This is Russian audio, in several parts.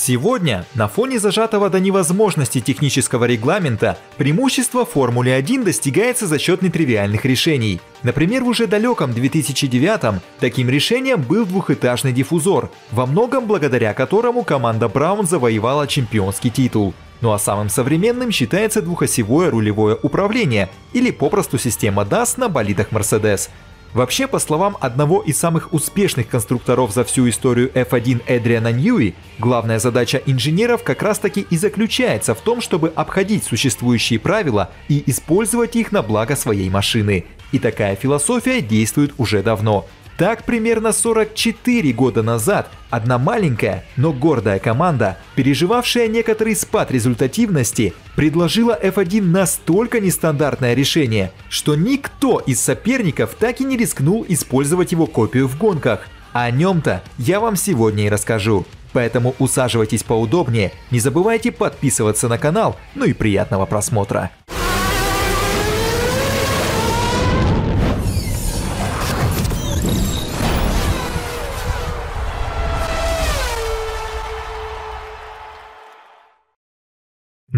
Сегодня, на фоне зажатого до невозможности технического регламента, преимущество Формулы 1 достигается за счет нетривиальных решений. Например, в уже далеком 2009 таким решением был двухэтажный диффузор, во многом благодаря которому команда Браун завоевала чемпионский титул. Ну а самым современным считается двухосевое рулевое управление или попросту система DAS на болидах Mercedes – Вообще, по словам одного из самых успешных конструкторов за всю историю F1 Эдриана Ньюи, главная задача инженеров как раз таки и заключается в том, чтобы обходить существующие правила и использовать их на благо своей машины. И такая философия действует уже давно. Так, примерно 44 года назад одна маленькая, но гордая команда, переживавшая некоторый спад результативности, предложила F1 настолько нестандартное решение, что никто из соперников так и не рискнул использовать его копию в гонках. О нем-то я вам сегодня и расскажу. Поэтому усаживайтесь поудобнее, не забывайте подписываться на канал, ну и приятного просмотра.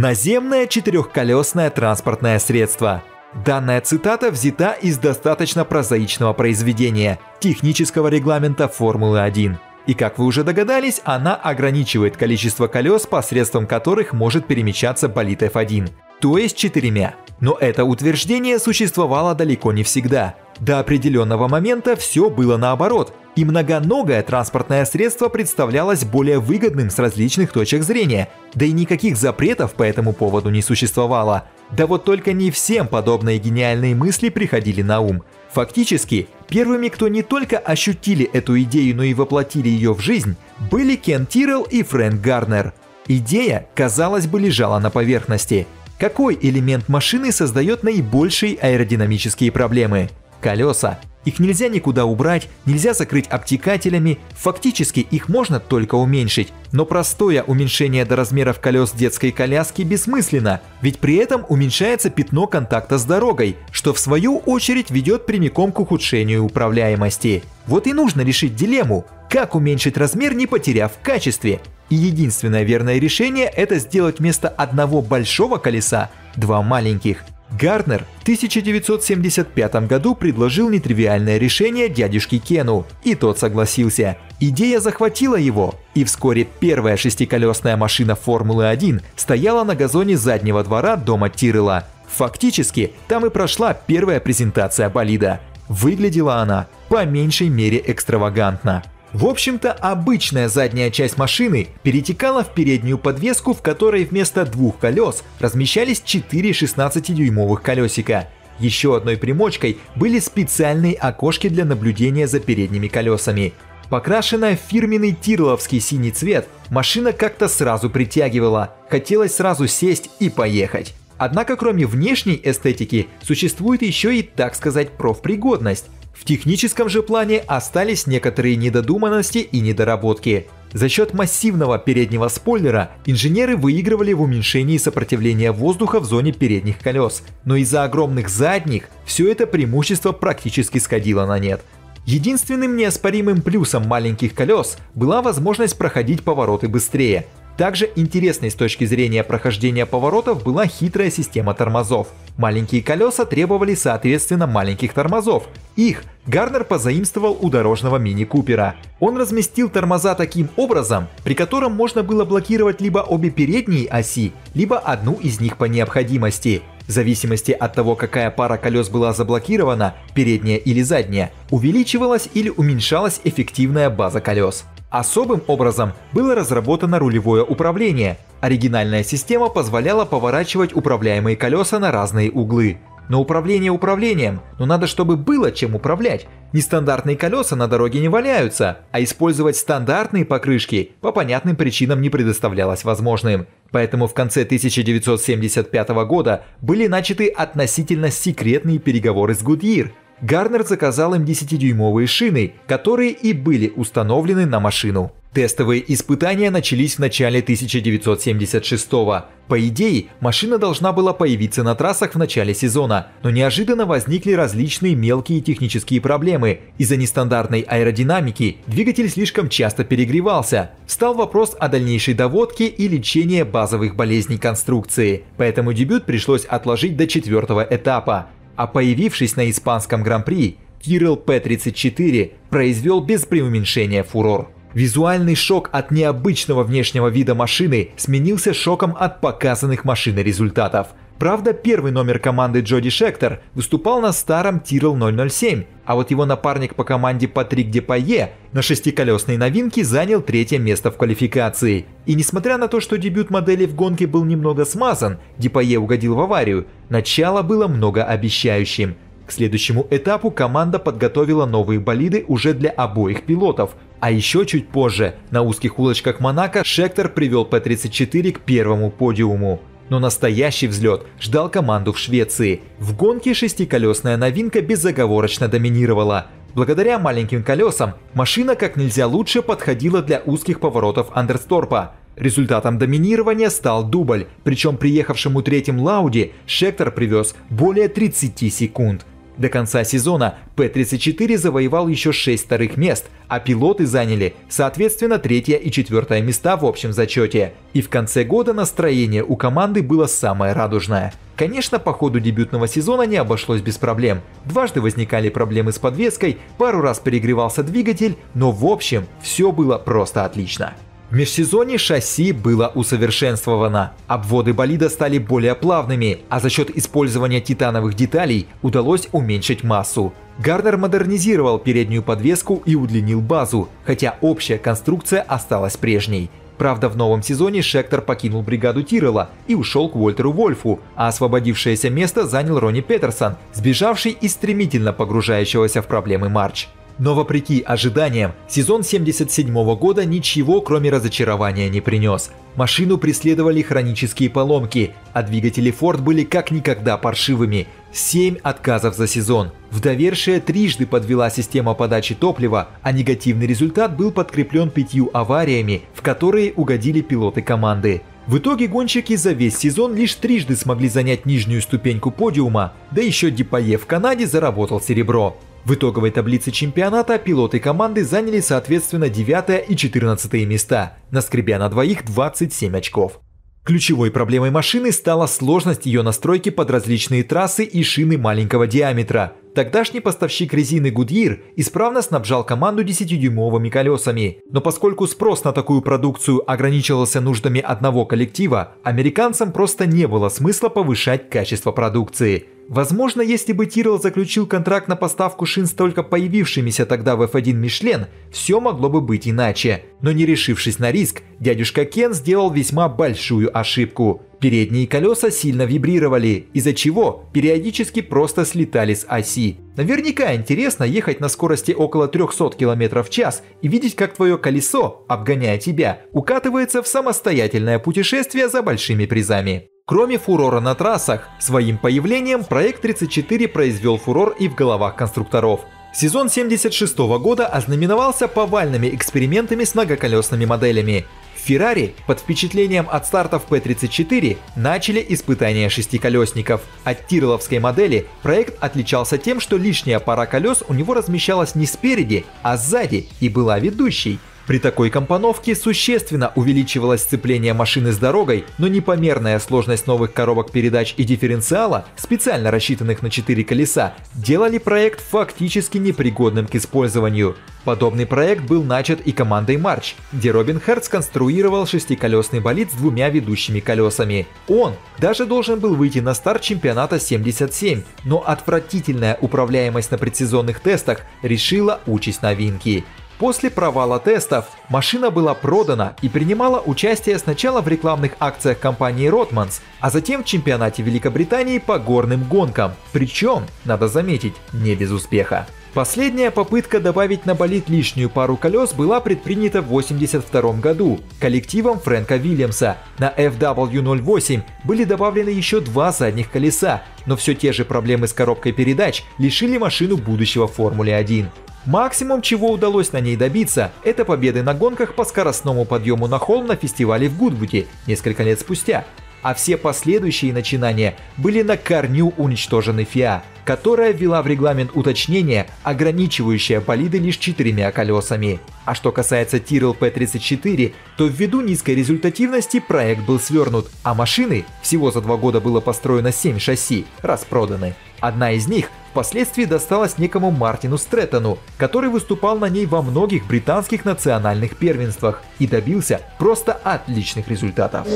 Наземное четырехколесное транспортное средство. Данная цитата взята из достаточно прозаичного произведения – технического регламента Формулы-1. И как вы уже догадались, она ограничивает количество колес, посредством которых может перемещаться болид F1, то есть четырьмя. Но это утверждение существовало далеко не всегда. До определенного момента все было наоборот, и многоногое транспортное средство представлялось более выгодным с различных точек зрения, да и никаких запретов по этому поводу не существовало. Да вот только не всем подобные гениальные мысли приходили на ум. Фактически, первыми, кто не только ощутили эту идею, но и воплотили ее в жизнь, были Кен Тиррелл и Фрэнк Гарнер. Идея, казалось бы, лежала на поверхности. Какой элемент машины создает наибольшие аэродинамические проблемы? Колеса. Их нельзя никуда убрать, нельзя закрыть обтекателями, фактически их можно только уменьшить. Но простое уменьшение до размеров колес детской коляски бессмысленно, ведь при этом уменьшается пятно контакта с дорогой, что в свою очередь ведет прямиком к ухудшению управляемости. Вот и нужно решить дилемму, как уменьшить размер, не потеряв в качестве. И единственное верное решение это сделать вместо одного большого колеса два маленьких. Гарднер в 1975 году предложил нетривиальное решение дядюшке Кену, и тот согласился. Идея захватила его, и вскоре первая шестиколесная машина Формулы-1 стояла на газоне заднего двора дома Тиррелла. Фактически, там и прошла первая презентация болида. Выглядела она по меньшей мере экстравагантно. В общем-то, обычная задняя часть машины перетекала в переднюю подвеску, в которой вместо двух колес размещались 4 16-дюймовых колесика. Еще одной примочкой были специальные окошки для наблюдения за передними колесами. Покрашенная в фирменный тирловский синий цвет, машина как-то сразу притягивала, хотелось сразу сесть и поехать. Однако кроме внешней эстетики существует еще и, так сказать, профпригодность. В техническом же плане остались некоторые недодуманности и недоработки. За счет массивного переднего спойлера инженеры выигрывали в уменьшении сопротивления воздуха в зоне передних колес, но из-за огромных задних все это преимущество практически сходило на нет. Единственным неоспоримым плюсом маленьких колес была возможность проходить повороты быстрее, также интересной с точки зрения прохождения поворотов была хитрая система тормозов. Маленькие колеса требовали соответственно маленьких тормозов. Их Гарнер позаимствовал у дорожного мини-купера. Он разместил тормоза таким образом, при котором можно было блокировать либо обе передние оси, либо одну из них по необходимости. В зависимости от того, какая пара колес была заблокирована, передняя или задняя, увеличивалась или уменьшалась эффективная база колес. Особым образом было разработано рулевое управление. Оригинальная система позволяла поворачивать управляемые колеса на разные углы. Но управление управлением, но надо, чтобы было чем управлять. Нестандартные колеса на дороге не валяются, а использовать стандартные покрышки по понятным причинам не предоставлялось возможным. Поэтому в конце 1975 года были начаты относительно секретные переговоры с Goodyear – Гарнер заказал им 10-дюймовые шины, которые и были установлены на машину. Тестовые испытания начались в начале 1976 -го. По идее, машина должна была появиться на трассах в начале сезона, но неожиданно возникли различные мелкие технические проблемы. Из-за нестандартной аэродинамики двигатель слишком часто перегревался. Стал вопрос о дальнейшей доводке и лечении базовых болезней конструкции, поэтому дебют пришлось отложить до четвертого этапа. А появившись на испанском гран-при, Кирилл П-34 произвел без преуменьшения фурор. Визуальный шок от необычного внешнего вида машины сменился шоком от показанных машиной результатов. Правда, первый номер команды Джоди Шектор выступал на старом Тирл 007, а вот его напарник по команде Патрик Депае на шестиколесной новинке занял третье место в квалификации. И несмотря на то, что дебют модели в гонке был немного смазан, Депае угодил в аварию, начало было многообещающим. К следующему этапу команда подготовила новые болиды уже для обоих пилотов – а еще чуть позже, на узких улочках Монако, Шектор привел П-34 к первому подиуму. Но настоящий взлет ждал команду в Швеции. В гонке шестиколесная новинка безоговорочно доминировала. Благодаря маленьким колесам машина как нельзя лучше подходила для узких поворотов Андерсторпа. Результатом доминирования стал дубль, причем приехавшему третьим Лауди Шектор привез более 30 секунд. До конца сезона П-34 завоевал еще 6 вторых мест, а пилоты заняли, соответственно, третье и четвертое места в общем зачете. И в конце года настроение у команды было самое радужное. Конечно, по ходу дебютного сезона не обошлось без проблем. Дважды возникали проблемы с подвеской, пару раз перегревался двигатель, но в общем все было просто отлично. В межсезонье шасси было усовершенствовано. Обводы болида стали более плавными, а за счет использования титановых деталей удалось уменьшить массу. Гарнер модернизировал переднюю подвеску и удлинил базу, хотя общая конструкция осталась прежней. Правда, в новом сезоне Шектор покинул бригаду Тиррелла и ушел к Уольтеру Вольфу, а освободившееся место занял Ронни Петерсон, сбежавший из стремительно погружающегося в проблемы Марч. Но вопреки ожиданиям, сезон 77 года ничего кроме разочарования не принес. Машину преследовали хронические поломки, а двигатели Ford были как никогда паршивыми. 7 отказов за сезон. В довершие трижды подвела система подачи топлива, а негативный результат был подкреплен пятью авариями, в которые угодили пилоты команды. В итоге гонщики за весь сезон лишь трижды смогли занять нижнюю ступеньку подиума, да еще Дипае в Канаде заработал серебро. В итоговой таблице чемпионата пилоты команды заняли соответственно 9 и 14 места, наскребя на двоих 27 очков. Ключевой проблемой машины стала сложность ее настройки под различные трассы и шины маленького диаметра. Тогдашний поставщик резины Goodyear исправно снабжал команду 10-дюймовыми колесами, но поскольку спрос на такую продукцию ограничивался нуждами одного коллектива, американцам просто не было смысла повышать качество продукции. Возможно, если бы Тирл заключил контракт на поставку шин с только появившимися тогда в F1 Мишлен, все могло бы быть иначе. Но не решившись на риск, дядюшка Кен сделал весьма большую ошибку. Передние колеса сильно вибрировали, из-за чего периодически просто слетали с оси. Наверняка интересно ехать на скорости около 300 км в час и видеть, как твое колесо, обгоняя тебя, укатывается в самостоятельное путешествие за большими призами. Кроме фурора на трассах, своим появлением проект 34 произвел фурор и в головах конструкторов. Сезон 76 года ознаменовался повальными экспериментами с многоколесными моделями. Феррари под впечатлением от стартов P34 начали испытания шестиколесников. От тирловской модели проект отличался тем, что лишняя пара колес у него размещалась не спереди, а сзади и была ведущей. При такой компоновке существенно увеличивалось сцепление машины с дорогой, но непомерная сложность новых коробок передач и дифференциала, специально рассчитанных на 4 колеса, делали проект фактически непригодным к использованию. Подобный проект был начат и командой March, где Робин Херц конструировал шестиколесный болид с двумя ведущими колесами. Он даже должен был выйти на старт чемпионата 77, но отвратительная управляемость на предсезонных тестах решила участь новинки. После провала тестов машина была продана и принимала участие сначала в рекламных акциях компании Rotmans, а затем в чемпионате Великобритании по горным гонкам, причем, надо заметить, не без успеха. Последняя попытка добавить на болид лишнюю пару колес была предпринята в 1982 году коллективом Фрэнка Вильямса. На FW08 были добавлены еще два задних колеса, но все те же проблемы с коробкой передач лишили машину будущего Формуле 1. Максимум, чего удалось на ней добиться, это победы на гонках по скоростному подъему на холм на фестивале в Гудвуде несколько лет спустя, а все последующие начинания были на корню уничтожены ФИА, которая ввела в регламент уточнение, ограничивающее болиды лишь четырьмя колесами. А что касается Tyrrell P34, то ввиду низкой результативности проект был свернут, а машины, всего за два года было построено 7 шасси, распроданы. Одна из них впоследствии досталась некому Мартину Стрэттону, который выступал на ней во многих британских национальных первенствах и добился просто отличных результатов.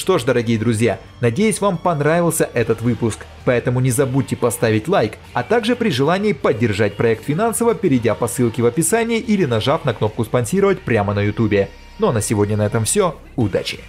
Что ж, дорогие друзья, надеюсь вам понравился этот выпуск, поэтому не забудьте поставить лайк, а также при желании поддержать проект финансово, перейдя по ссылке в описании или нажав на кнопку спонсировать прямо на ютубе. Ну а на сегодня на этом все, удачи!